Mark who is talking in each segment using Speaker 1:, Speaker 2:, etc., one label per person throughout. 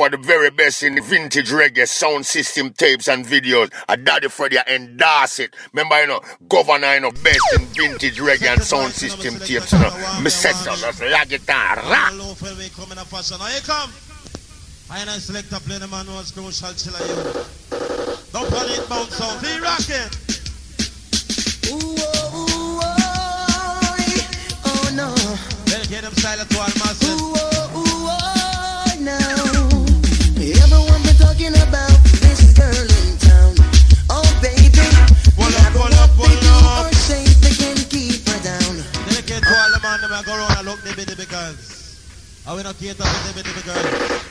Speaker 1: for the very best in vintage reggae sound system tapes and videos. A Daddy Freddy endorse it. Remember, you know, governor, you know, best in vintage reggae and sound system tapes, you know. Me set up,
Speaker 2: let's lag it down. Ra! Here come. I and selector play man who was crucial till I you. Don't panic, bounce on. Be rocking.
Speaker 3: Ooh, oh, ooh, oh, oh, no.
Speaker 2: Well, get them silent to our masters.
Speaker 3: Ooh, oh.
Speaker 2: I will not
Speaker 3: hear that. Baby, baby, girl.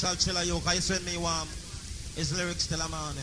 Speaker 2: shall chill you, because send me warm. His lyrics till I'm on.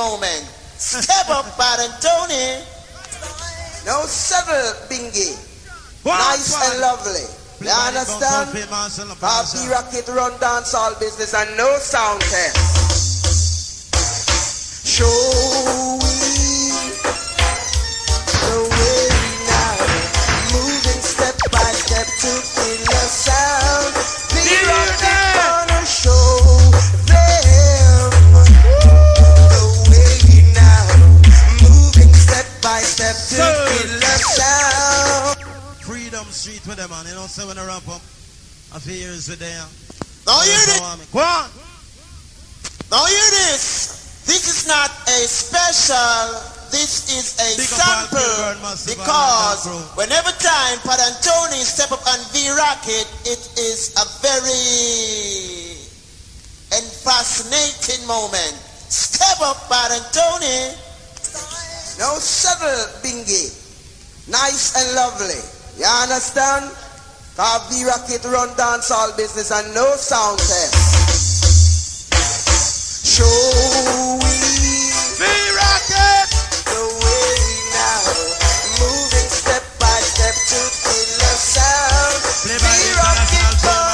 Speaker 3: moment.
Speaker 4: Step up, Baron Tony. No settle, bingy. Nice and lovely. You understand? Have rocket run dance all business and no sound test. Show
Speaker 5: around. You know, say when I ramp up, a few years a day.
Speaker 4: Now hear this.
Speaker 5: Go on.
Speaker 4: Now hear this. This is not a special this is a
Speaker 5: Big
Speaker 4: sample because whenever time Padantoni step up on V Rocket, it is a very and fascinating moment. Step up, Padantoni. Now settle, Bingy. Nice and lovely. You understand? Have the racket run dance all business and no sound test. Show we the racket the way now, moving step by step to kill the sound.
Speaker 3: Vira Kid.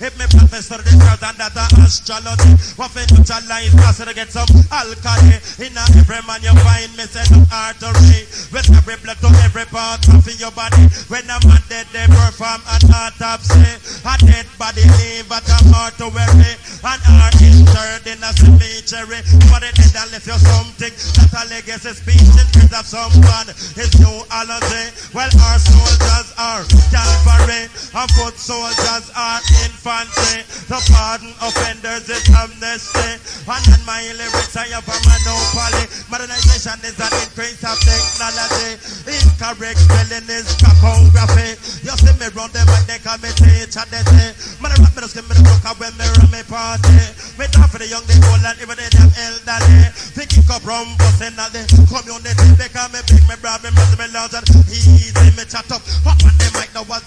Speaker 3: If me study the and that are astrology. What for neutralize, cause to get some alkali. In a every man you find me say no artery. With every blood to every part of your body. When a man dead, they perform an autopsy. A dead body leave at a mortuary. And are interred in a cemetery. But it dead and left you something. That a legacy speech in praise of someone. Is zoology. Well, our soldiers are cavalry. And foot soldiers are infantry. The pardon offenders is amnesty. And in my lyrics I have a monopoly. Modernization is an increase of technology. Incorrect spelling is topography. You see me run them like they call me teacher, they say. Man, I rap me, just the book when me run me party. Me talk for the young, the old, and even the damn elderly. They kick up rum, bustin' all the community. They call me big, me broad, me mess me loud, and easy, me chat up. Hot on them like no one.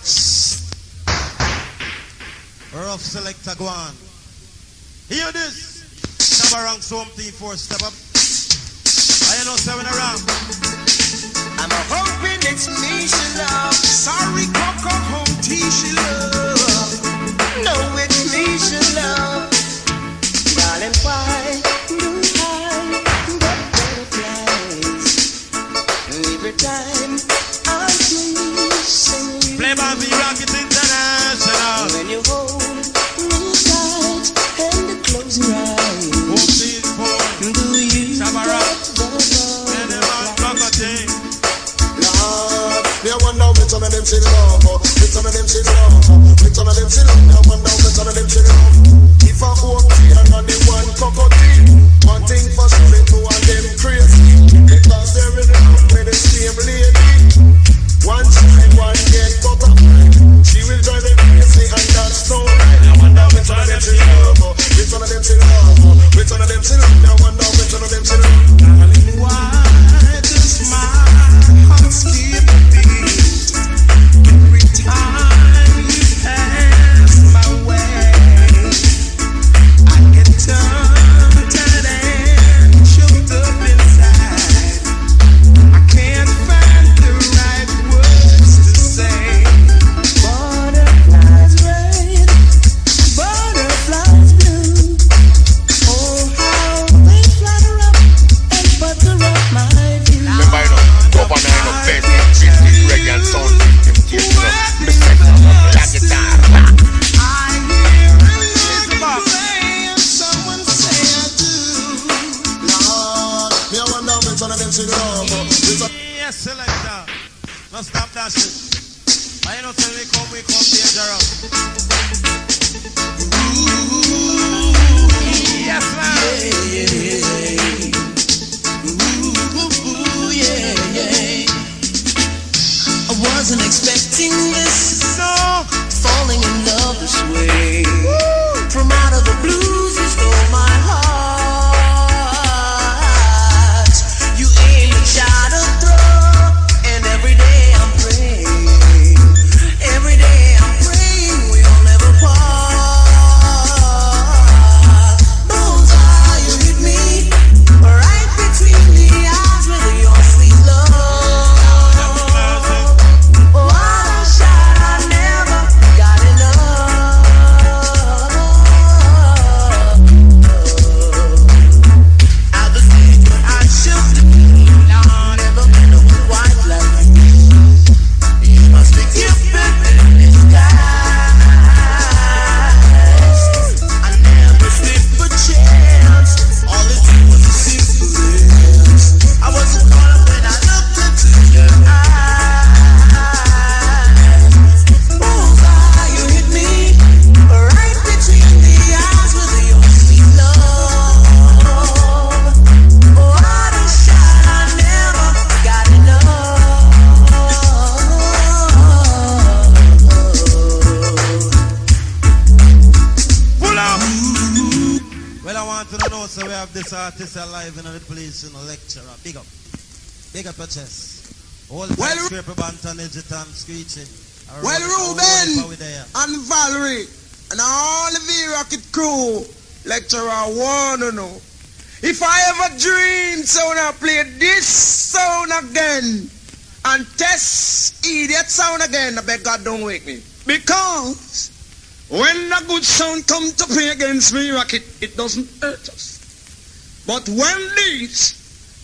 Speaker 3: Rough selector, go on. Hear this. Never wrong something for step up. I know seven around.
Speaker 2: I'm hoping it's me she love. Sorry, Coco home tea she love. No, it's she
Speaker 4: she she she. If I here and the one one thing for sure, of them crazy because in love same lady. One one get butterfly. She will drive crazy and. I wonder which one of them she love, which one of them she love, she. Me wonder which one of them she love.
Speaker 2: Why does my heart skip
Speaker 6: play against me, Rocket, it doesn't hurt us. But when these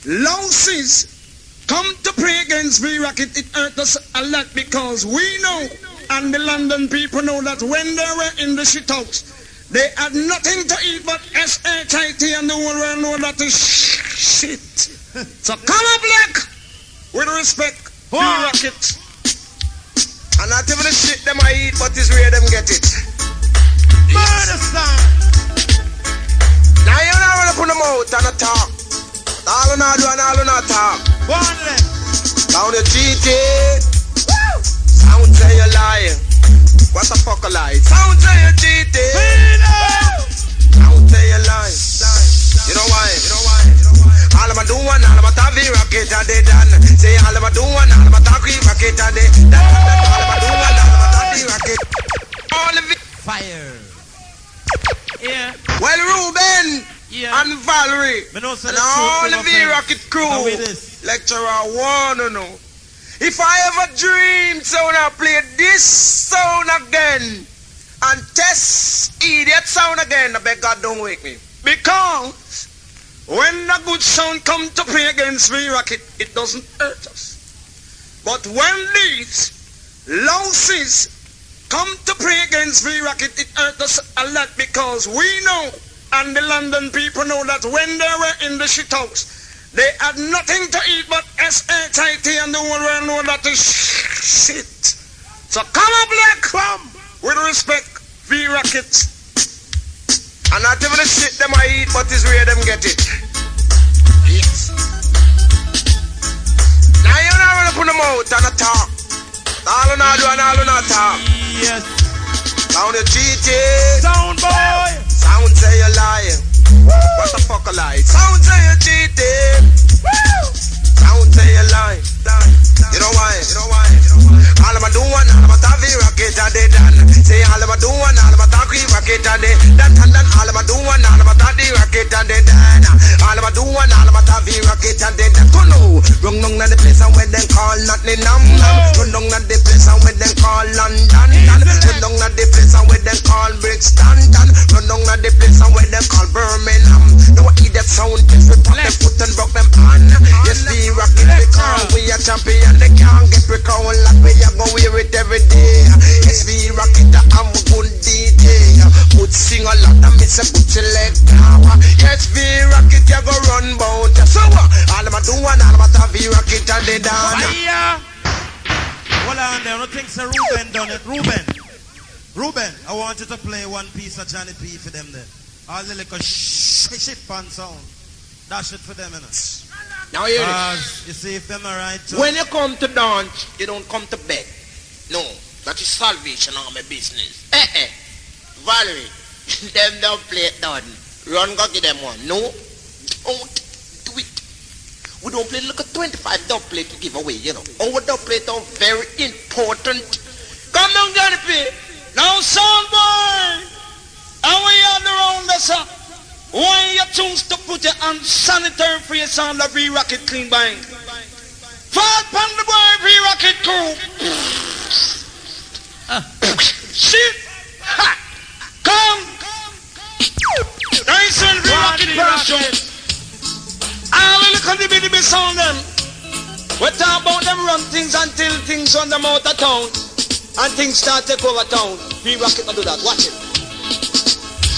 Speaker 6: louses come to play against me, Rocket, it hurt us a lot because we know, and the London people know that when they were in the shit house, they had nothing to eat but S-H-I-T and the whole world know that is shit. So come up, Black, with respect, V Rocket. And not even the shit them I eat, but it's rare them get it.
Speaker 5: Murder song.
Speaker 6: Now you not run up on the mouth and talk. All you not do and all you not talk.
Speaker 5: One leg.
Speaker 6: Sound you cheating. Sound say you lying. What the fuck a lie? Sound say you cheating. Sound say you lying. You know why? You know why? All of my do one, all of my talk, rocket and they done. Say all of my do one, all of my talk, rocket and they done. All of my do one, all of my talk, rocket. All of it.
Speaker 5: Fire. Yeah.
Speaker 6: Well, Ruben
Speaker 5: Yeah.
Speaker 6: and Valerie
Speaker 5: Me know say
Speaker 6: and
Speaker 5: the
Speaker 6: all the V-Rocket crew, lecturer wanna know if I ever dream sound I play this sound again and test idiot sound again, I beg God don't wake me because when the good sound come to play against me, Rocket, it doesn't hurt us. But when these louses come to pray against me, Rocket, it hurt us a lot because we know, and the London people know that when they were in the shit house, they had nothing to eat but S-H-I-T and the whole world know that is shit. So come up, Black, come, with respect, V-Rocket. And not even the shit them I eat, but it's rare them get it. Yes. Now you not run up on the mouth and a talk. All you not do and all you not talk.
Speaker 5: Yes.
Speaker 6: Sound you cheating.
Speaker 5: Sound boy.
Speaker 6: Sound say you lying. What the fuck a lie? Sound say you cheating. Sound say you know why? Do one, all my talk, rocket they. Say do one, all my talk, rocket they done. And then all do one, all my rocket they do one, all my talk, rocket they run down to the place and where them call. Run down to the place where call London. Run down to the place where call. Run down to the place where call Birmingham. No I eat that sound, just we pop them foot and a lot and miss a put your leg down. Yes, we rock it, you go run bout. So uh, all my do one, all of my talk, we rock and they down.
Speaker 5: Fire. Hold on there. I don't think so Ruben done it. Ruben. Ruben, I want you to play one piece of Johnny P for them there. All the little sh- shit pan sound. Dash it for them, innit?
Speaker 6: Now hear this.
Speaker 5: You see if them alright too.
Speaker 6: When you come to dance, you don't come to beg. No, that is salvation on my business. Eh eh. Valerie, them don't play it done. Run go give them one. No, don't do it. We don't play like a 25 don't play to give away, you know. Our dub plate are very important. Come down, Johnny P. Now, sound boy. And we on the round the sir. When you choose to put your hand sanitary for your sound of rocket clean bang. Fall upon the boy V-Rocket crew. Ah. Shit. Ha. Come. Nice and V-Rocket version. All of the country be the best sound them. We talk about them run things until things on them out of town. And things start take over town. V-Rocket not do that. Watch it.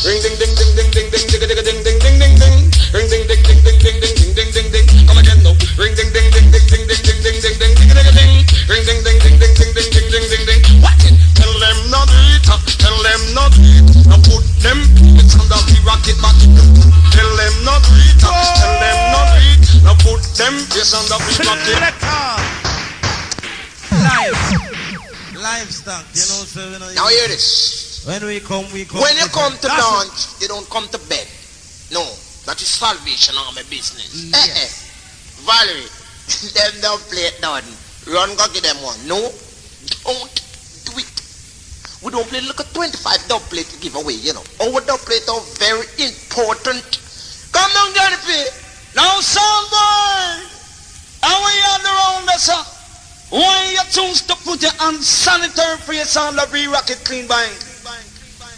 Speaker 6: Ring ding ding ding ding ding ding ding ding ding ding ding ding ding. Ring ding ding ding ding ding ding ding ding ding ding. Come again now. Ring ding ding ding ding ding ding ding ding ding ding ding ding ding. Ring ding ding ding ding ding ding ding ding ding ding. Watch it. Tell them not eat. Tell them not eat. Now put them it's under the rocket back. Tell them not eat. Tell them not eat. Now put them it's under the rocket.
Speaker 5: Live. Livestock, you know, so you know.
Speaker 6: Now hear this.
Speaker 5: When we come, we come.
Speaker 6: When you
Speaker 5: different.
Speaker 6: come to
Speaker 5: That's it.
Speaker 6: dance, you don't come to bed. No,
Speaker 4: That is Salvation Army business.
Speaker 3: Yes.
Speaker 4: Eh, eh. Valerie, them don't play it done. Run go give them one. No, don't do it. We don't play look at 25 dub plate to give away, you know. Our dub plate are very important. Come down, Johnny
Speaker 5: Now, sound boy, how are you on the round sir? Why you choose to put your unsanitary for your sound of re-rocket clean bang?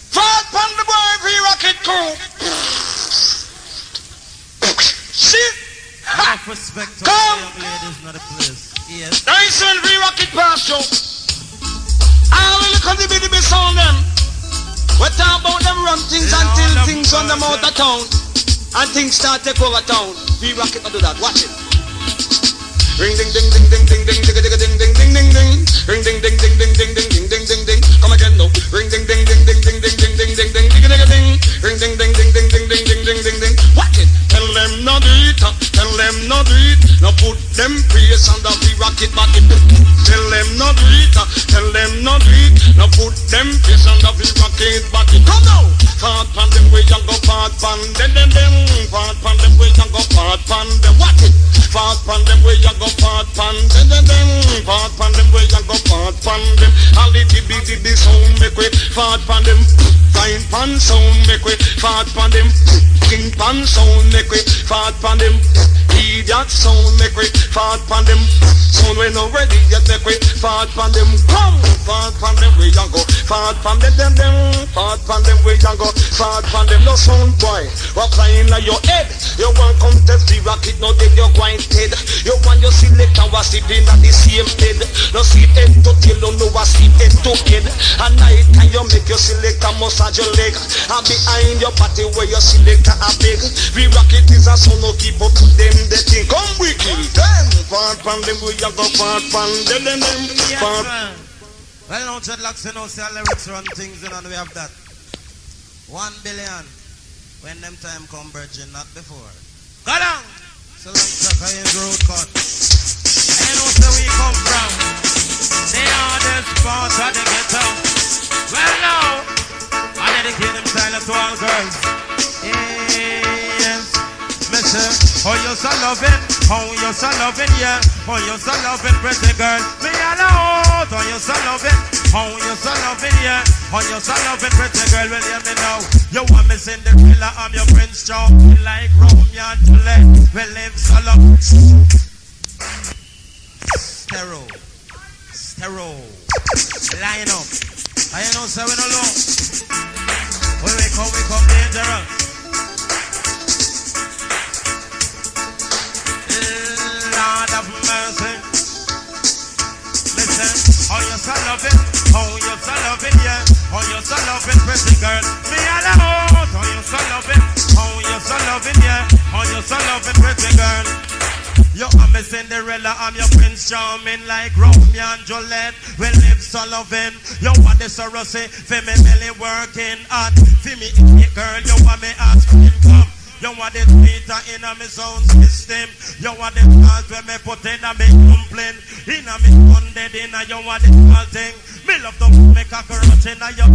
Speaker 5: Fart on the boy re-rocket crew. Shit. Ha!
Speaker 3: Enough respect
Speaker 5: Come.
Speaker 3: all the young ladies in the place. Yes.
Speaker 5: Nice and re-rocket pass All the at the sound them. We talk about them run things
Speaker 3: Lord
Speaker 5: until things on them out of town. And things start take over town. Re-rocket will do that. Watch it. Ring ding ding ding ding ding ding ding ding ding ding ding ding ding. Ring ding ding ding ding ding ding ding ding ding ding. Come again no. Ring ding ding ding ding ding ding ding ding ding ding ding ding ding. Ring ding ding ding ding Tell them not do it. Now put them praise on the rocket it. Tell them not do it. Tell them not do it. Now put them praise on the rocket it. Come now. Fart pan them way and go fart pan them them them. Fart pan them way and go fart pan them. Watch it. Fart pan them way and go fart pan them them them. Fart pan them way and go fart pan them. All the dibby dibby sound make we fart pan them. Fine pan sound make we fart pan them. King pan sound make we fart pan them. Idiots soon make great fraud upon them. Soon we no ready yet make we fart pan them. Come fart pan them we and go fart pan them them them. Fart pan them we and go fart pan them. No sound boy, what flying on your head? You want come test the rocket, no dead you grind head. You want your select and was sleeping at the same bed. No sleep head to tail, no know what sleep head to head. At night time you make your select and massage your leg. And behind your body where your select a big. We rocket is a son no keep up to them the thing. Come we kill them. Fart pan them we a go fart pan
Speaker 3: Well, now, dreadlocks, you know, say lyrics run things, you know, and we have that. One billion. When them time come, virgin, not before. Go down! So long truck, I ain't road cut. And you know, say we come from. They are The part of the ghetto. Well, now, I dedicate them silent to all girls. Yes. Mister, oh you so loving, oh you so loving, yeah, oh you so loving, pretty girl. Me alone, oh you so loving, oh you so loving, yeah, oh you so loving, pretty girl. Will you me know? You want me Cinderella, I'm your Prince Charming, like Romeo and Juliet. We live so long. Stereo, stereo, line up. I know, say we no low. We come, we come dangerous. have mercy. Listen, oh you so love it, oh you so love it, yeah. Oh you so love it, pretty girl, me alone. Oh you so love it, oh you so love it, yeah. Oh you so love it, pretty girl. You are my Cinderella, I'm your Prince Charming Like Romeo and Juliet, we live so loving Yo, what the sorrow say, for me belly working hard For me, girl, you want me asking you want the speaker in a me sound system. You want the cards where me put in a me complaint. In a me funded in a you want the small thing. Me love to make a crotch in a your.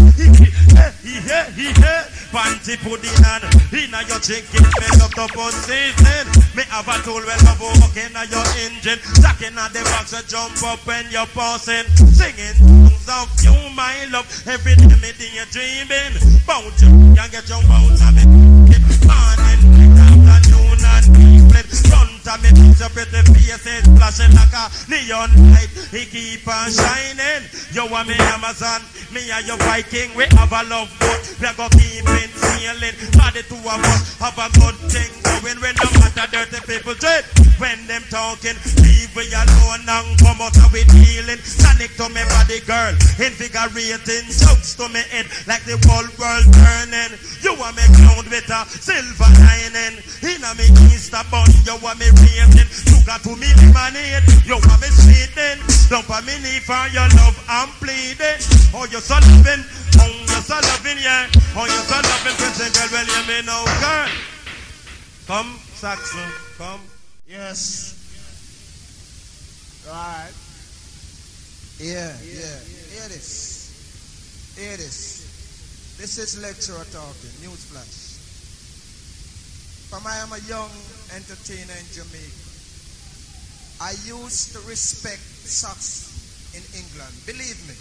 Speaker 3: Panty pudding and in a your chicken. Me love to put season. Me have a tool well of work in a your engine. Jacking at the box and jump up when you're passing. Singing songs of you, my love. Every day me day dreaming. Bout you, you get your bounce of me. Morning, afternoon and evening Of me picture pretty faces Flashing like a neon light. He keep on shining. You are me Amazon Me and your Viking. We have a love boat We go keep it sailing. The two of us Have a good thing going When no matter dirty people dread. When them talking Leave we alone and come out with healing. Sonic to me body girl Invigorating. Jokes to me head Like the whole world turning. You are me clown with a silver lining. In a me Easter bun You are me rating Sugar to me lemonade You are me sweeting Dump a me knee for your love I'm pleading Oh you so loving Oh you so loving yeah Oh you so loving Princess girl Well you me know girl Come Saxon Come
Speaker 7: Yes. Right. Yeah, yeah. Hear this. Hear this. This is lecturer talking. Newsflash.
Speaker 8: from I am a young entertainer in Jamaica, I used to respect Saxon in England. Believe me.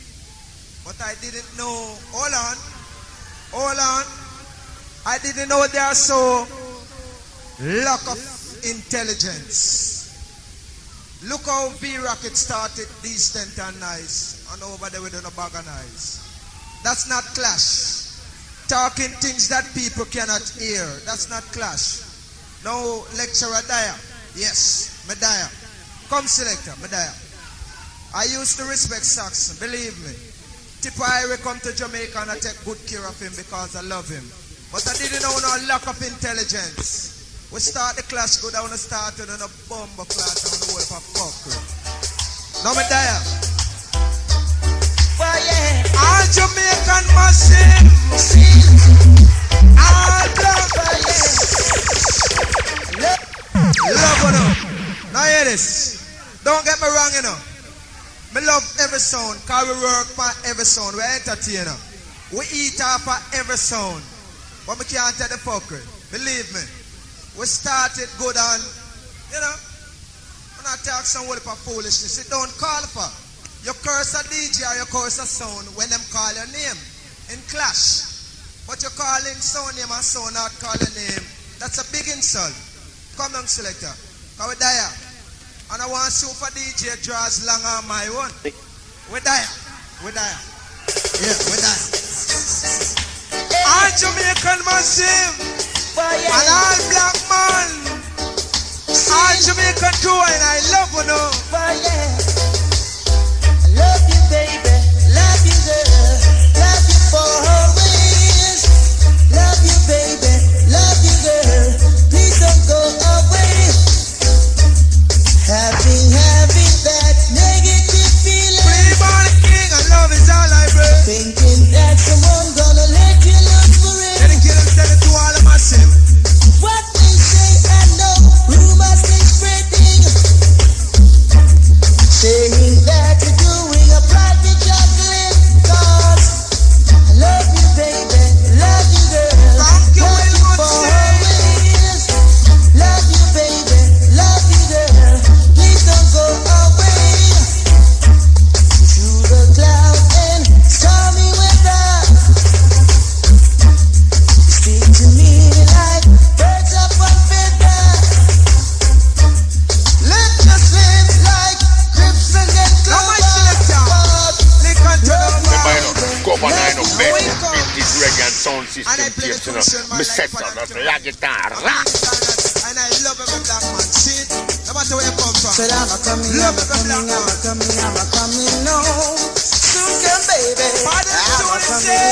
Speaker 8: But I didn't know. Hold on. Hold on. I didn't know they are so lack of intelligence. Look how V Rocket started decent and nice, and over there bag of nice. That's not clash. Talking things that people cannot hear. That's not clash. No lecturer there. Yes, Medaya. Come selector, Medaya. I used to respect Saxon, believe me. I come to Jamaica and I take good care of him because I love him. But I didn't know no lack of intelligence. We start the class good, I want to start with a bomber class and the wolf of fuck. Now me there.
Speaker 2: Why, yeah.
Speaker 8: All Jamaican massive. All black. Love one up. Now hear this. Don't get me wrong, you know. Me love every sound, cause we work for every sound. We entertainer. We eat off of every sound. But we can't tell the fucker. Believe me. We started good on, you know, when I talk some word for foolishness, it don't call for. You curse a DJ or you curse a sound when them call your name in clash. But you're calling sound name and sound not calling name. That's a big insult. Come down, selector. Cause we there. And I want super DJ draws long on my one. We there. We there. Yeah, we there. All Jamaican massive. And all black man. All Jamaican crew and I love you know.
Speaker 2: Love you, baby. Thinking that someone gonna let you look for it.
Speaker 8: Dedicate and send it to all of massive.
Speaker 2: What you
Speaker 1: know,
Speaker 8: fire.
Speaker 1: Governor, you know,
Speaker 8: Wake
Speaker 1: best
Speaker 8: up.
Speaker 1: vintage reggae and sound
Speaker 8: And I
Speaker 1: system
Speaker 8: play the
Speaker 1: tapes, you know. Me set
Speaker 8: for
Speaker 1: up,
Speaker 8: them
Speaker 1: that's la guitar, rock.
Speaker 8: And I love every black man. See? No matter where you come from.
Speaker 2: Said I'm a coming, I'm
Speaker 8: Love
Speaker 2: a
Speaker 8: every black
Speaker 2: coming, I'm a
Speaker 8: man.
Speaker 2: coming, I'm a coming home. Soon come, baby. I'm a
Speaker 8: Tony
Speaker 2: coming,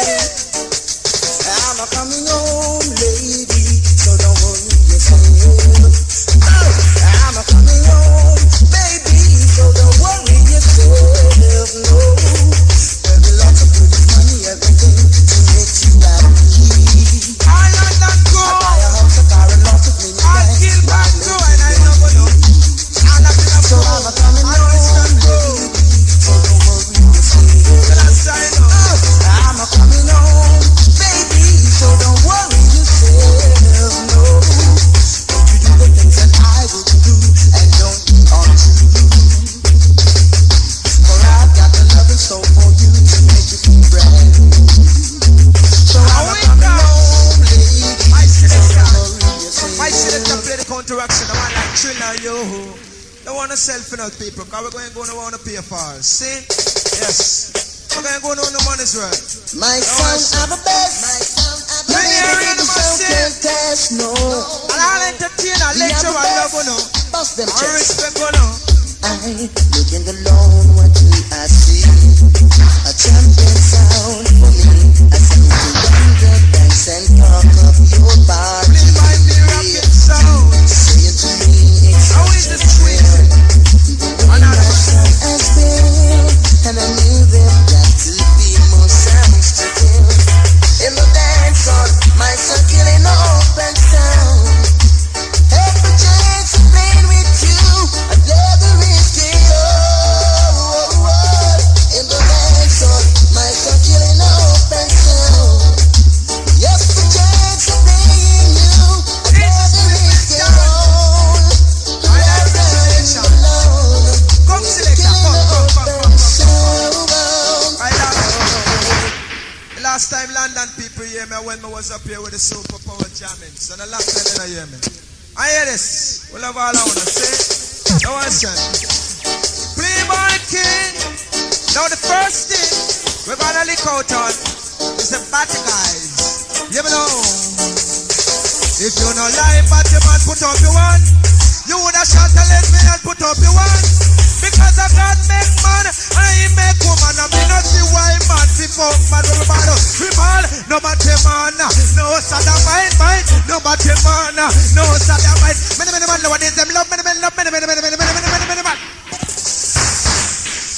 Speaker 2: body
Speaker 8: man, no sodomite, man, no body man, no sodomite. Many, many man nowadays them love many, many love many, many, many, many, many, many, many man.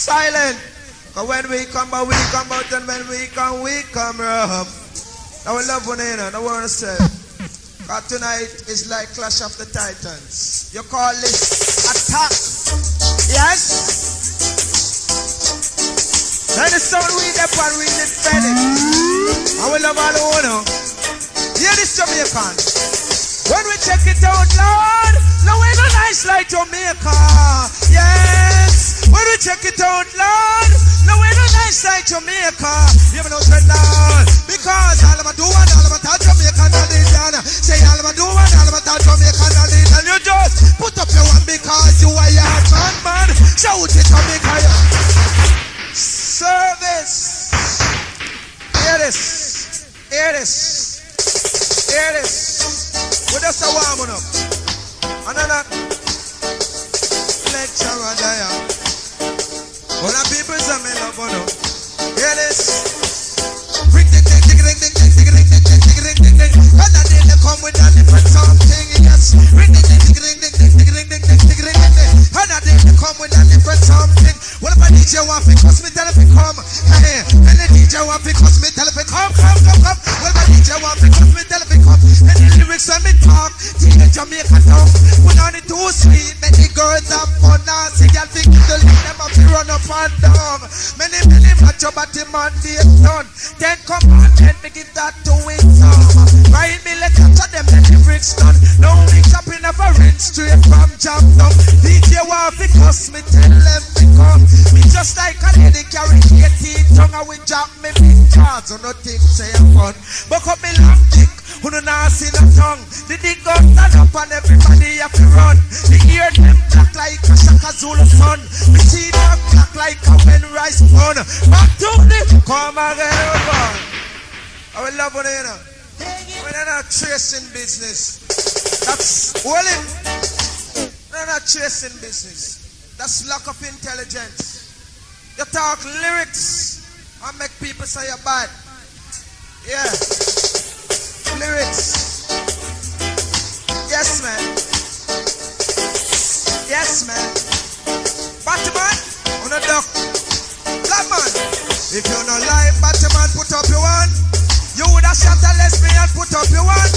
Speaker 8: Silent. Cause when we come out, we come out, and when we come, we come rough. Now we love one another, No one understand. Cause tonight is like Clash of the Titans. You call it attack, yes? Then the sound we up and we defend it. And we love all the owner. Hear this Jamaican. When we check it out, Lord, no way no nice like Jamaica. Yes. When we check it out, Lord, no way no nice like Jamaica. You know, dread Lord. Because all of my do and all of my touch Jamaican and Indian. Say all of my do and all of my touch Jamaican and Indian. You just put up your one because you are your man, man. Shout it Jamaica. Service. Hear this. Hear this. Hear this. We just a warming up. Another. All the people say me love on. Ring ding ding ding ding ding ding ding ding ding ding ding ding they come with a different something. They come with a different something. What DJ me tell come? The DJ me tell come, come, come, come. What DJ me tell come? The lyrics when me talk, Jamaica girls see lead them run up and down. Many, many body man done. Then come on, let me give that to it. Write me letter to them, the bricks done. No mix up in a foreign straight from jam down. DJ to cuss me, tell them to come. Me just like a lady carry 18 tongue and we drop me big cards on no thing say fun. Buck up me long dick, who no not see no tongue. The dick gun stand up and everybody have to run. The ear them black like a Shaka Zulu sun. Me see them black like a when rice bun. Back to the come again, oh run. I will love one you know. We're not tracing business. That's well it. We're not tracing business. That's lack of intelligence. You talk lyrics and make people say you're bad. Yeah. Lyrics. Yes, man. Yes, man. Batman, on a duck. Black man. If you don't like Batman, put up your one. You would have shot a lesbian, put up your one.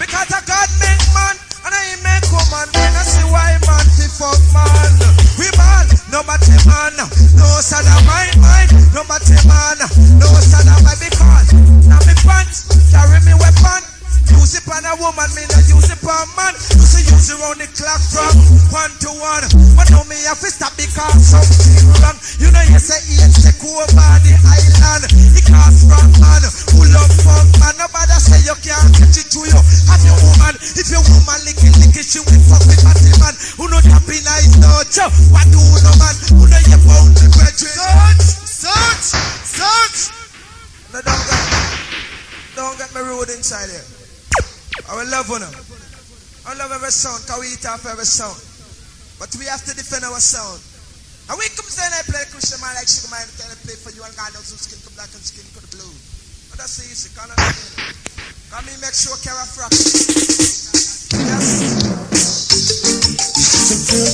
Speaker 8: Because a God make man, and I make woman. Then I see why man fi fuck man. We man, no matter man, no son of mine, mine, no matter man, no son of my because. Now me pants, carry me weapon. Use it on a woman, me not use it on man. You see use it round the clock from one to one. But now me have to stop because something wrong. You know you say it's take over the island. Because from man your woman licky licky, she will fuck with batty man. Who know that be nice, no. What do no man? Who know you found the brethren? Search, search, search. No, don't get, don't get me rude inside here. I will love one. I love every sound, because we eat off every sound. But we have to defend our sound. And we come say I play Christian man like Sugar Man, tell play for you and God knows who skin come black and skin come blue. But that's the easy, can I Let me make sure Kara Frack. Well,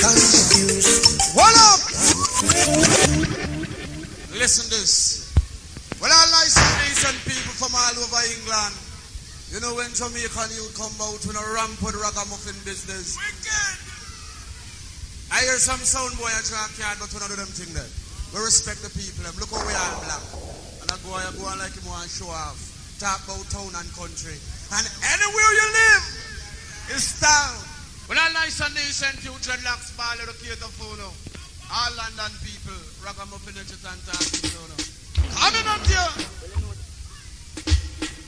Speaker 8: Can't refuse. what up? Listen this. Well, I and decent people from all over England. You know when Jamaican you come out with a rampant ragamuffin business. Wicked! I hear some sound boy at track yard, but we don't do them thing there. We respect the people. Them. Look how we are black. And I go, I go on like him want show off talk about town and country. And anywhere you live, is town. Well, a nice and decent few dreadlocks ball educator for now.
Speaker 5: All London people, ragamuffin and talking to now. Coming up here.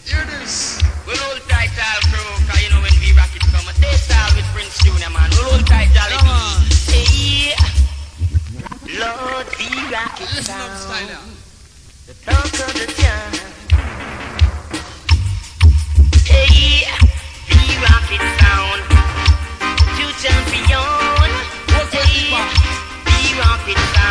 Speaker 5: Hear this.
Speaker 9: We'll hold tight all crew, cause you know when we rock it come. Stay style with Prince Junior, man. We'll hold tight all
Speaker 5: Come on.
Speaker 9: Hey, Lord, we rock it
Speaker 5: Listen
Speaker 9: down.
Speaker 5: up, Styler.
Speaker 9: The talk of the town.
Speaker 2: Be champion,
Speaker 7: be rapid.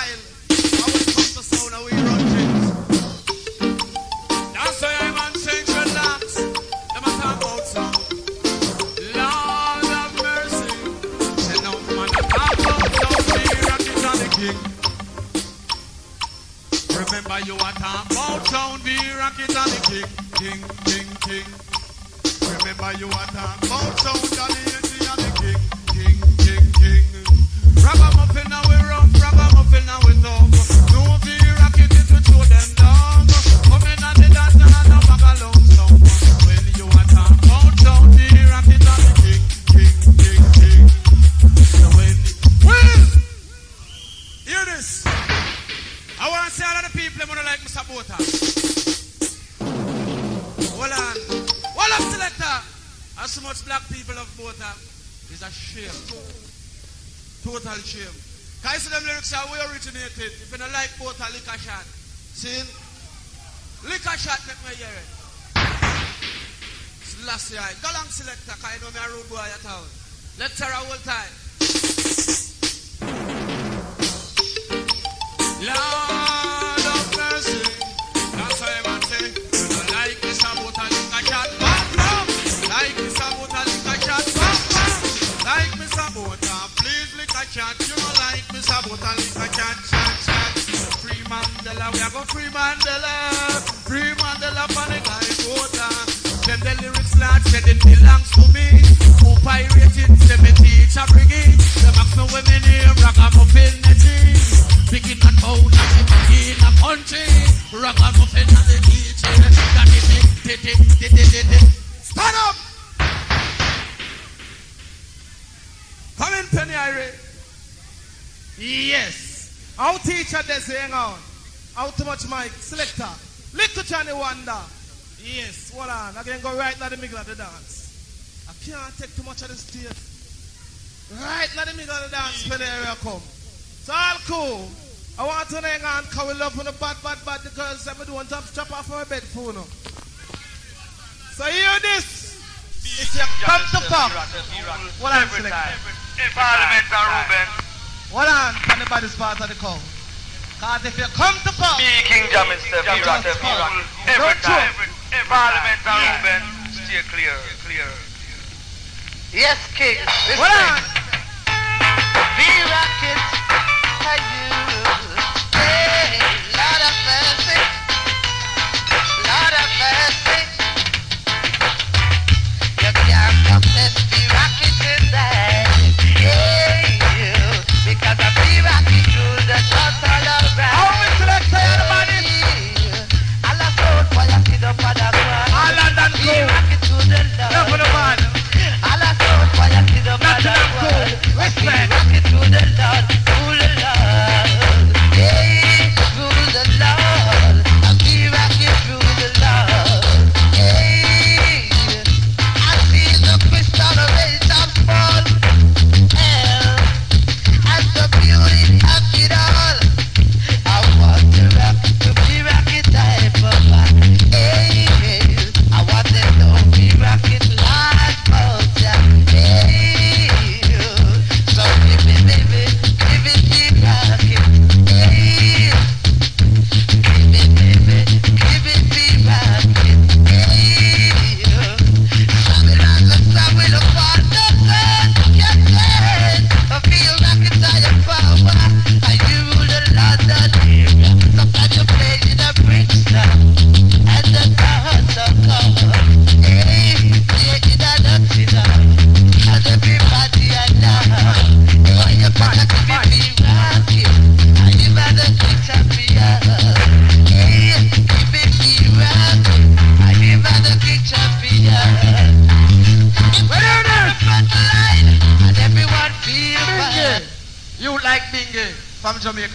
Speaker 7: Style. I was come to sound run I'm about rock it on the king. Remember you a rock it on the king. King, king, king. Remember you a talk about sound. And the the king. King, king, king. Ragamuffin now we rough. Now we tough. Liquor shot. See? Liquor shot make me hear it. Last year. Go long selector, because you know me a rude boy at town. Let's hear a whole time. Much mic? Selector. Little Johnny Wonder. Yes, hold on. I can go right now the middle of the dance. I can't take too much of the stage. Right now the middle of the dance when the area come. It's all cool. I want to hang on because we love on the bad, bad, bad the girls that we don't have to chop off our bed for no. So hear this. It's your come to pop. What I'm saying.
Speaker 10: Parliament and Ruben.
Speaker 7: Hold on, baddest part of the cow. Cause if you come to
Speaker 10: Me, King
Speaker 7: Just
Speaker 10: Rock,
Speaker 7: come.
Speaker 10: Every
Speaker 7: Don't
Speaker 10: time. Parliament and Ruben. Stay clear, clear.
Speaker 11: Yes, King.
Speaker 7: on.
Speaker 11: V Rocket for you.
Speaker 7: Cool. Respect.
Speaker 11: Rocket to the Lord,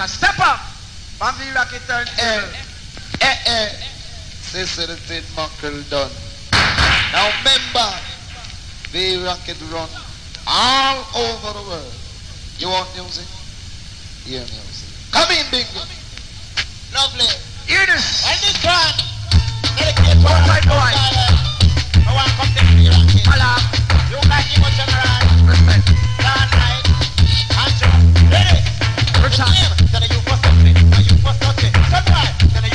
Speaker 11: Step up. Man be rock it
Speaker 7: turn
Speaker 4: eh, eh, eh, eh. Cecil done. Now remember, be rock it run all over the world. You want music? Hear music. Come in, Bingo. Lovely.
Speaker 11: Hear this.
Speaker 4: And this one, dedicated to
Speaker 7: our boy.
Speaker 4: I want to come
Speaker 12: to the rock it.
Speaker 13: Hello. You like emotional.
Speaker 4: Respect.
Speaker 12: Down
Speaker 4: night. Ready? every time. Tell you what's up, tell you what's up,
Speaker 14: tell you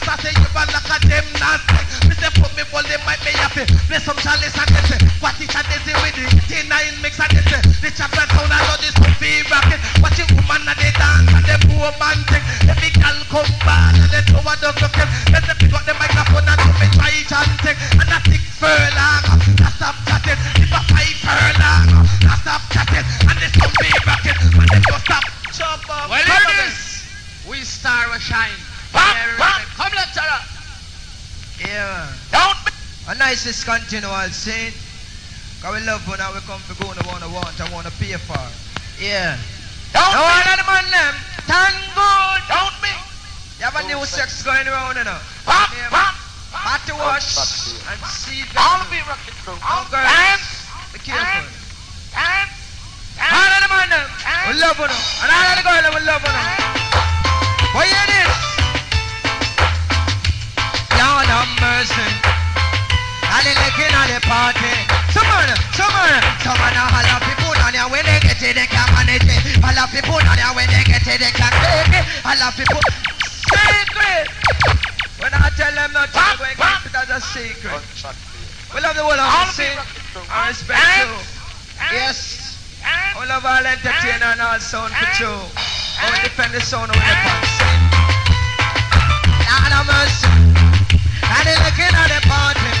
Speaker 8: nicest continual scene. Cause we love when we come for going to wanna want and wanna pay for. Yeah.
Speaker 4: Don't
Speaker 8: Now all of the man them, tango.
Speaker 4: Don't be.
Speaker 8: You have a new sex going around, you know.
Speaker 4: Pop,
Speaker 8: Yeah,
Speaker 4: pop.
Speaker 8: Body wash and seed
Speaker 4: All
Speaker 8: vessel.
Speaker 4: be rocking through.
Speaker 8: Now girls,
Speaker 4: Dance,
Speaker 8: be careful.
Speaker 4: dance,
Speaker 8: All of the man them, we love you know. And all of the girls, we love you know. What hear this? Lord have mercy. And they looking at the party. Someone, someone, someone a holla people down here when they get it, they can manage it. Holla people down here when they get it, they can take it. Holla people, secret. When I tell them not to, go and keep it as a secret. We love the whole of the scene. I respect you. Yes. We love all entertainer and all sound for true. I will defend the sound of the pants. Lord have mercy. And they looking at the party.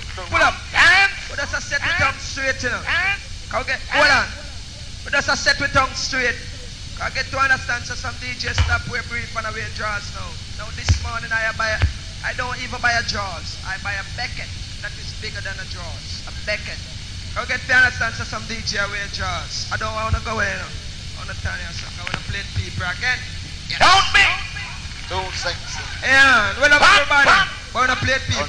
Speaker 8: pull up.
Speaker 4: Dance,
Speaker 8: Would just uh, set the tongue straight, you know. Okay, hold on. Would just uh, set the tongue straight. I get to understand so some DJ stop wear brief and I wear drawers now. Now this morning I buy a, I don't even buy a drawers. I buy a Beckett that is bigger than a drawers. A Beckett. I get to understand so some DJ wear drawers. I don't want to go in. I want to tell you something. I want to play people again.
Speaker 4: Don't be. Too sexy.
Speaker 8: Yeah, well, everybody. I want to play people.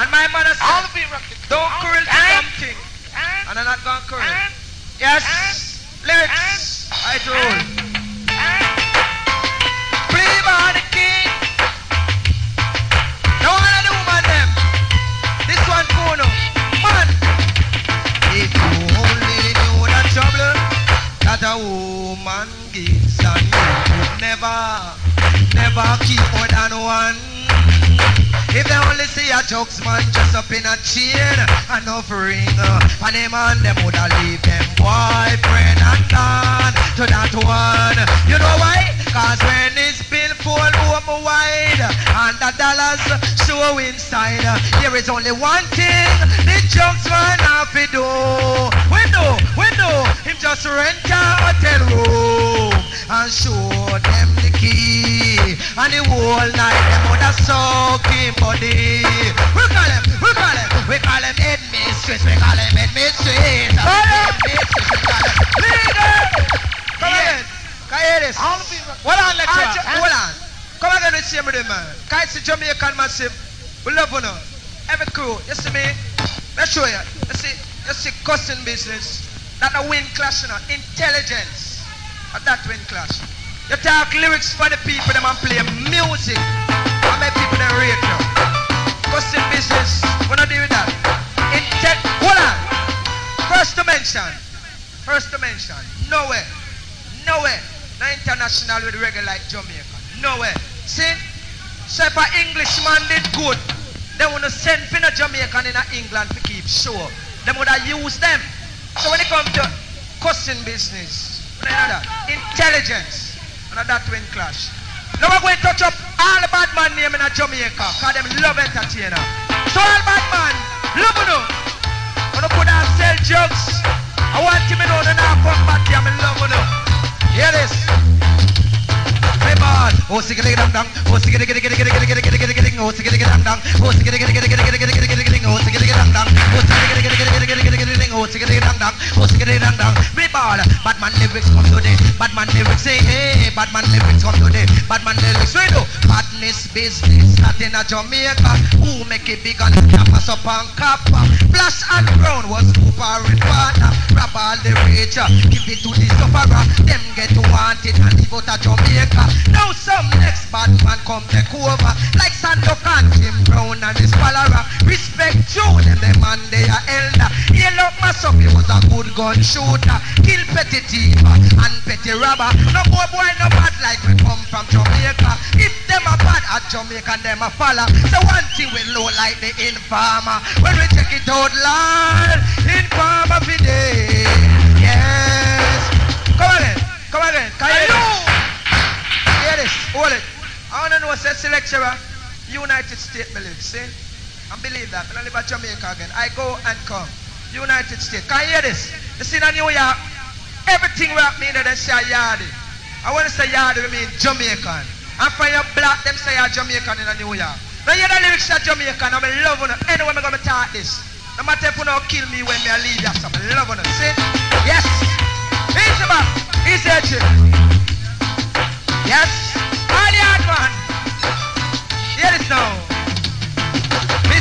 Speaker 8: And my mother said,
Speaker 4: be rocking through.
Speaker 8: don't curl to something.
Speaker 4: dance,
Speaker 8: And I'm not going to curl.
Speaker 4: dance,
Speaker 8: Yes.
Speaker 4: dance,
Speaker 8: Lyrics. I told. Play by the king. Now all of the woman them. This one for. Man. If you only knew the trouble that a woman gives and you never, never keep more than one. If they only see a jokes man dressed up in a chain and no ring uh, And them and them woulda leave them boyfriend and gone to that one. You know why? Cause when it's bill full over wide And the dollars show inside There is only one thing the jokes man have to do. Window, window Him just rent a hotel room And show them the key And the whole night them woulda suck him body We call him, we call him We call him head mistress We call him head mistress Head mistress We call him leader Come again Can you hear this?
Speaker 4: All be rocking.
Speaker 8: Hold on, lecturer. Hold on. Come again with same rhythm, man. Can you see Jamaican massive? We love you now. Every crew, you see me? Let's show you. You see, you see cussing business. That a win clash, you know. Intelligence. At that win clash. You talk lyrics for the people, them and play music. And make people them rate you. Cussing business. We not deal with that. Intel. Hold on. First dimension. First dimension. Nowhere. Nowhere. Not international with reggae like Jamaica. Nowhere. See? So if an Englishman did good, they want to send for the Jamaican in England to keep show. They would have used them. So when it comes to cussing business? Intelligence. Another twin clash. Now we're going to touch up all bad man name in Jamaica. Cause them love entertainer. So all bad man, love you. When you put out sell drugs, I want you to know that now, come back here, I love you. Hear this? Man, oh sing it dang it, sing it dang it, dang it, dang it, dang, it, sing it dang it, sing it dang it, dang it, dang it, dang, it, sing it dang it, dang it, dang it, sing it dang it, dang it, dang it, sing it dang it, dang it, dang it, sing it dang it, dang it, dang it, sing it dang it, dang it, dang it, sing it dang it, dang it, dang it, sing it dang it, dang it, dang it, sing it dang it, dang it, dang it, sing it dang it, dang it, dang it, sing it dang sing it dang sing it dang sing it dang sing it dang sing it dang sing it dang sing it dang sing it dang sing it dang sing it dang sing it Oh, oh, Me ball, bad man lyrics come today. Bad man lyrics say hey, bad man lyrics come today. Bad man lyrics we do. Badness business, that in a Jamaica. Who make it big and tap us up on copper. Flash and brown was Cooper and partner. Rap all the rage, give it to the sufferer. Them get wanted and leave out of Jamaica. Now some next bad man come take over. Like Sandokan and Jim Brown and his follower. Respect Joe, them the man they are elder. Yellow Massop, he was a good gun shooter. Kill petty thief and petty robber. No boy boy no bad like we come from Jamaica. If them a bad at Jamaica, them a follow. So one thing we low like the informer. When we check it out, Lord, informer for day. Yes. Come again, come again. Can you hear this? Hold it. I wanna know, say lecturer, United States believe, see? I believe that. I live at Jamaica again. I go and come. United States. Can you hear this? You see in New York, everything rap mean that they say yardy. I want to say yardy, we mean Jamaican. And for your black, them say you're Jamaican in New York. Now you hear the lyrics of Jamaican, I'm love on it. Anyway, I'm going to talk this. No matter if you don't kill me when I leave you, I'm love on it. See? Yes. Easy man. Easy. Yes. All the hard man. Hear this now.